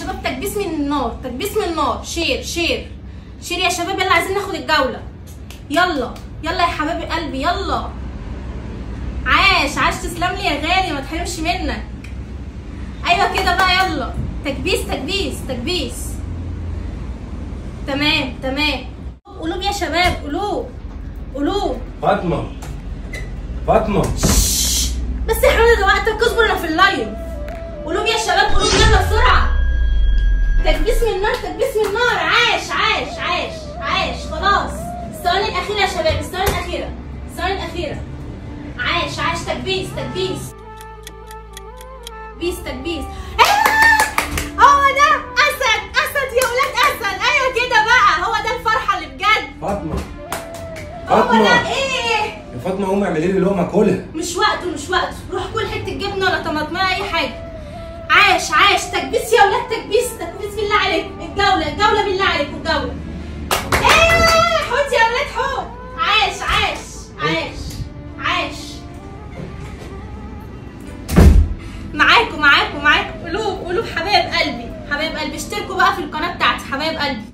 شباب تكبيس من النار تكبيس من النار. شير شير. شير يا شباب يلا عايزين ناخد الجولة. يلا يلا يا حبايب قلبي يلا. عاش عاش. تسلم لي يا غالي ما تحرمش منك. أيوه كده بقى يلا. تكبيس تكبيس تكبيس. تمام تمام. قلوب يا شباب قلوب قلوب. فاطمة فاطمة. بس يا ده وقتك. اصبر تكبيس من النار. عاش عاش عاش عاش. خلاص. الثواني الاخيره يا شباب الثواني الاخيره الثواني الاخيره عاش عاش. تكبيس تكبيس تكبيس تكبيس آه! هو ده أسد أسد يا ولاد أسد. أيوه كده بقى. هو ده الفرحة اللي بجد. فاطمة. هو فاطمة. ده إيه؟ يا فاطمة قومي اعملي لي لقمة كلها مش وقته مش وقته. روح كل حتة جبنة ولا طماطميه أي حاجة. عاش عاش. تكبيس يا ولاد تكبيس تكبيس معاكم معاكم معاكم. قلوب قلوب حبايب قلبي. حبايب قلبي اشتركوا بقى في القناة بتاعتي حبايب قلبي.